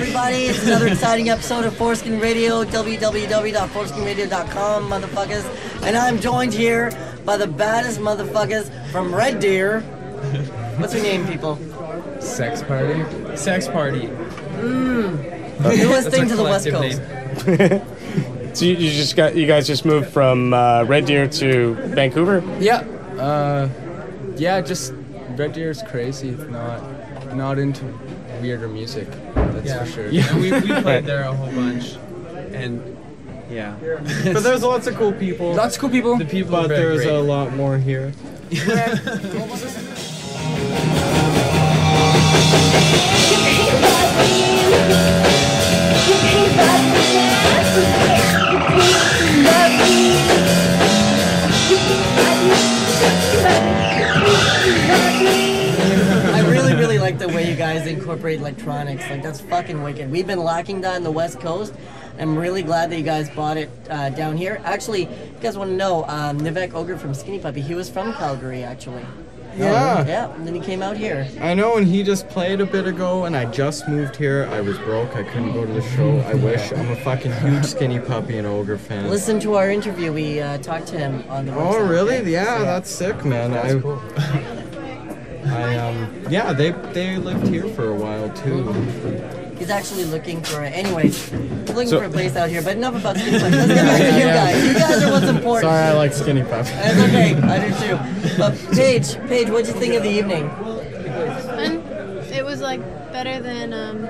everybody. It's another exciting episode of Foreskin Radio, www.foreskinradio.com, motherfuckers. And I'm joined here by the baddest motherfuckers from Red Deer. What's your name, people? Sex party. Sex party. Newest thing a to the West Coast. name. So you, you just got you guys just moved from uh, Red Deer to Vancouver. Yeah. Uh, yeah. Just Red Deer is crazy. It's not not into weirder music. That's Yeah, for sure. yeah, we, we Right. played there a whole bunch, and yeah, But there's lots of cool people. Lots of cool people. the people but there's great. a lot more here. incorporate electronics. Like, that's fucking wicked. We've been lacking that in the West Coast. I'm really glad that you guys bought it uh, down here. Actually, you guys want to know, um, Nivek Ogre from Skinny Puppy, he was from Calgary, actually. Yeah. Yeah, and then he came out here. I know, and he just played a bit ago, and I just moved here. I was broke. I couldn't go to the show. I wish. I'm a fucking huge Skinny Puppy and Ogre fan. Listen to our interview. We uh, talked to him on the Oh, really? Yeah, that's sick, man. That's I, I um, yeah, they they lived here for a while too. He's actually looking for it. Anyways, looking So- for a place out here. But enough about Skinny Puppy. Let's get back to you guys. You guys are what's important. Sorry, I like Skinny Puppy. That's okay. I do too. But Paige, Paige, what'd you think of the evening? And it was like better than um,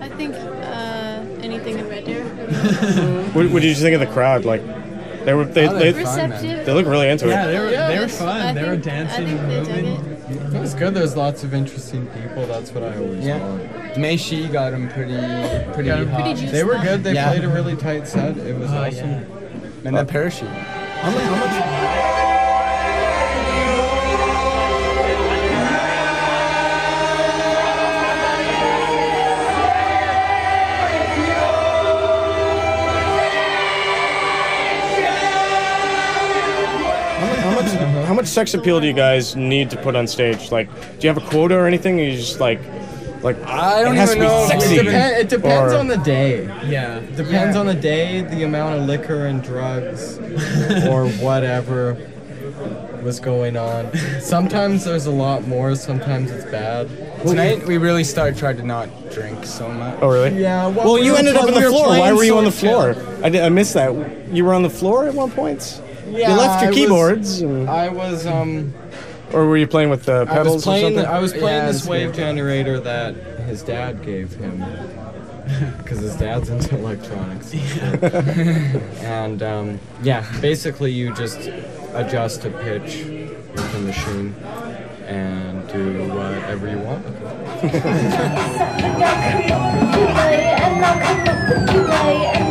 I think uh, anything in Red Deer. What, what did you think of the crowd? Like, they were they, Oh, they, they're fun, they look really into yeah, it. they were Yeah, they were fun. I they were think- dancing, I think they dug moving. it. was good. There's lots of interesting people. That's what I always Yeah. want. Mei Shi got him pretty pretty Got him hot. Pretty. They were good. They Yeah. played a really tight set. It was Oh, awesome. yeah. And that uh, parachute. How much? How much sex appeal do you guys need to put on stage? Like, do you have a quota or anything? Or you just like like I don't it has even to be know. sexy. It, depen- it depends Or- on the day. Yeah, Depends on the day, the amount of liquor and drugs, or whatever was going on. Sometimes there's a lot more. Sometimes it's bad. Tonight we really started tried to not drink so much. Oh really? Yeah. Well, we you were ended up on we the were floor. Why playing were you so on the chill. floor? I, did, I missed that. You were on the floor at one point. Yeah, you left your I was- keyboards, and- I was um. or were you playing with the I pedals was playing. or something? I was playing Yeah, this wave generator that his dad gave him. Because his dad's into electronics. and um, yeah, basically you just adjust a pitch with the machine and do whatever you want.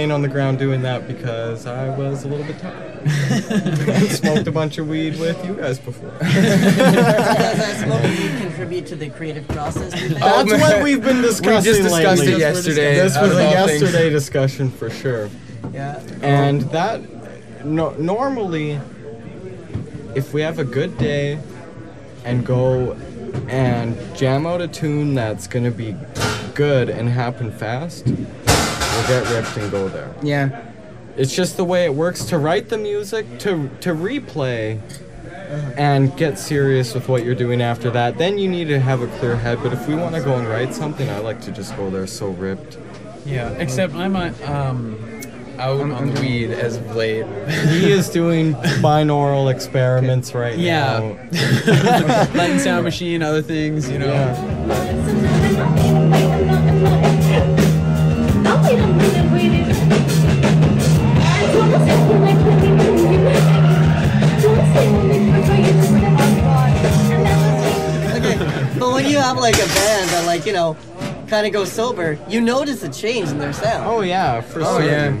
laying on the ground doing that because I was a little bit tired. and smoked a bunch of weed with you guys before. Does smoking weed contribute to the creative process? do you think? That's man. what we've been discussing discussed lately. it yesterday, This out was of a all things. yesterday discussion for sure. yeah. And that, no, normally, if we have a good day and go and jam out a tune that's gonna be good and happen fast, we'll get ripped and go there. Yeah. It's just the way it works to write the music, to to replay, and get serious with what you're doing after that. Then you need to have a clear head. But if we want to go and write something, I like to just go there so ripped. yeah. Except I'm uh, um out on the weed as of late. He is doing binaural experiments right now. Yeah. now. Lighting sound machine, other things, you know. Yeah. Okay. But when you have like a band that like you know, kind of goes sober, you notice a change in their sound. Oh yeah, for Oh yeah.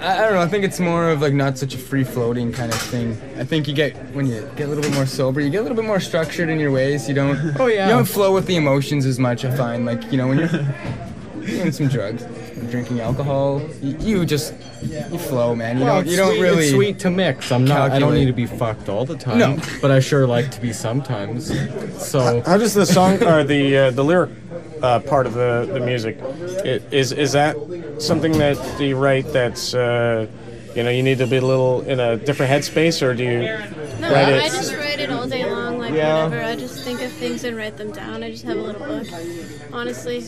I, I don't know. I think it's more of like not such a free floating kind of thing. I think you get when you get a little bit more sober, you get a little bit more structured in your ways. You don't. Oh, yeah. You don't flow with the emotions as much. I find like you know when you're doing some drugs, drinking alcohol. You, you just you flow, man. You Well, don't you don't sweet, really It's sweet to mix. I'm not. I don't calculate. need to be fucked all the time. No. But I sure like to be sometimes. So How does the song or the uh, the lyric uh, part of the the music it, is is that something that you write that's uh, you know you need to be a little in a different headspace or do you No, write I it? just write it all day long, like Yeah. whatever. I just think of things and write them down. I just have a little book. Honestly,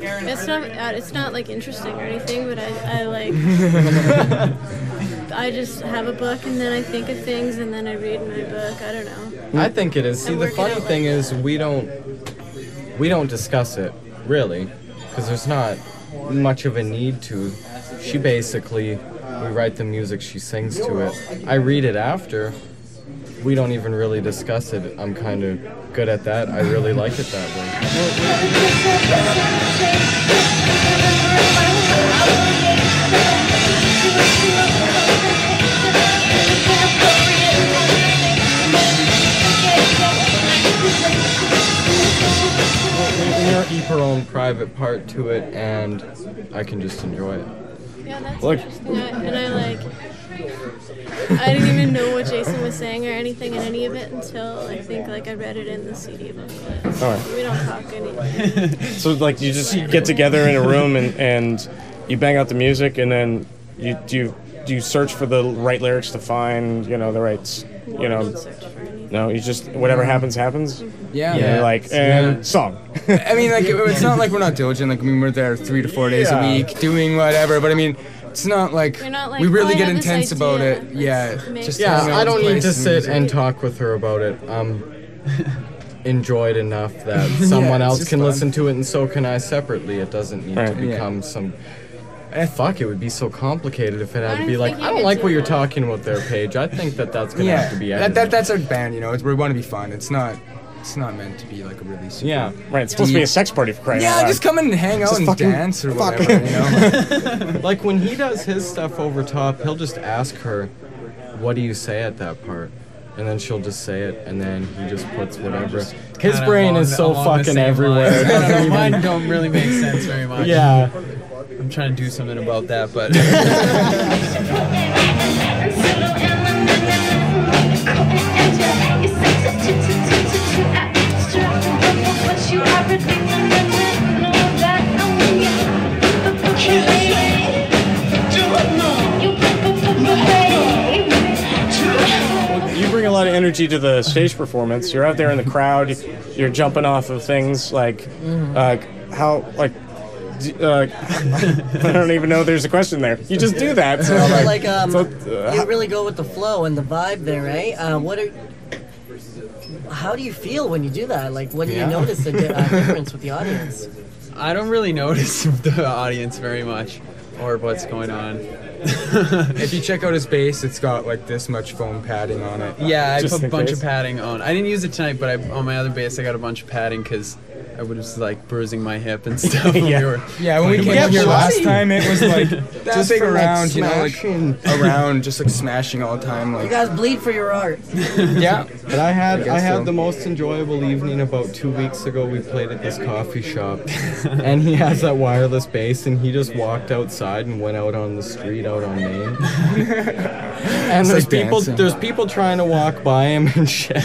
it's not uh, it's not like interesting or anything, but I, I like I just have a book and then I think of things and then I read my book. I don't know. I think it is. See, the funny thing like is we don't we don't discuss it really because there's not much of a need to. She basically we write the music, she sings to it. I read it after. We don't even really discuss it. I'm kind of good at that. I really like it that way. Keep her own private part to it, and I can just enjoy it. Yeah, that's Look. interesting. I, and I like. I didn't even know what Jason was saying or anything in any of it until I think like I read it in the CD booklet. All right. We don't talk any. So like you just get together in a room and, and you bang out the music and then you do you, do you search for the right lyrics to find you know the right you know Don't search for anything. no you just whatever happens happens yeah. and you're like and song I mean, like, it's not like we're not diligent. Like, I mean, we're there three to four days Yeah. a week doing whatever. But I mean, it's not like, not like, we "Oh, really I get intense about it. Let's Yeah, just. Yeah, I don't need to sit and talk with her about it. I'm um, enjoyed enough that someone it's else can fun. listen to it, and so can I separately. It doesn't need to Right. Yeah. become some. Eh, fuck, it would be so complicated if it had to be like, I don't like what you're talking about there, Paige. I think that that's gonna Yeah, have to be that, edited. that, that's our band, you know. It's, we want to be fun. It's not, it's not meant to be like a really super. yeah. right it's supposed to be a sex party for crying out Yeah, loud. just come in and hang out Just and fucking dance or fuck. whatever, you know. Like when he does his stuff over top, he'll just ask her, "What do you say at that part?" And then she'll just say it, and then he just puts whatever. His Kinda brain along is the- so along the fucking same everywhere. lines. It I don't know, mine don't really make sense very much. Yeah. I'm trying to do something about that, but you bring a lot of energy to the stage performance. You're out there in the crowd. You're jumping off of things like, uh, how like. D- Uh, I don't even know there's a question there. You just do that. So So, like, like, um, so, uh, you really go with the flow and the vibe there, right? Uh, what are, how do you feel when you do that? Like, what do you notice the di- uh, difference with the audience? I don't really notice the audience very much or what's going on. if you check out his bass, it's got like this much foam padding on it. Yeah, I Just put a bunch case. of padding on. I didn't use it tonight, but I, on my other bass, I got a bunch of padding because I was just like bruising my hip and stuff. when Yeah. we were, Yeah, when we came Yeah, here but last time, it was like just big for like, around, you know, like around, just like smashing all the time. Like You guys bleed for your art. yeah, But I had I I, had so. the most enjoyable evening about two weeks ago. We played at this coffee shop, and he has that wireless bass, and he just walked outside and went out on the street out on Main. and there's like people dancing. there's people trying to walk by him and shit.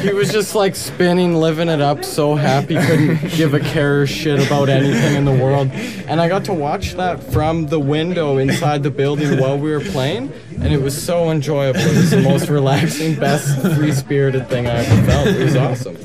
he was just like spinning, living it up, so happy, couldn't give a care shit about anything in the world. And I got to watch that from the window inside the building while we were playing, and it was so enjoyable. It was the most relaxing, best, free-spirited thing I ever felt. It was awesome.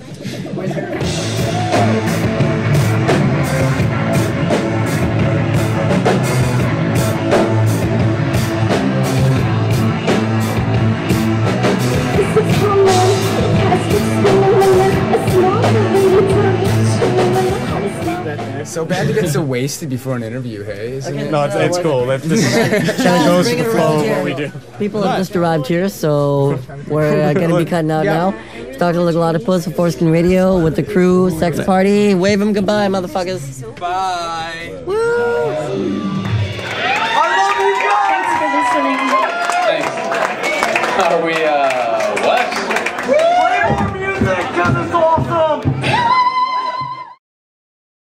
So bad to get so wasted before an interview, hey? Isn't Okay. it? no, it's, it's cool. That this kind of goes bring with the flow of what we do. People have just arrived here, so we're uh, going to be cutting out Yeah. now. Dr. Logalotopus of Foreskin Radio with the crew, Sex Party. Wave them goodbye, motherfuckers. Bye. Thanks for listening. Are we, uh, what? Play more music, cause it's awesome!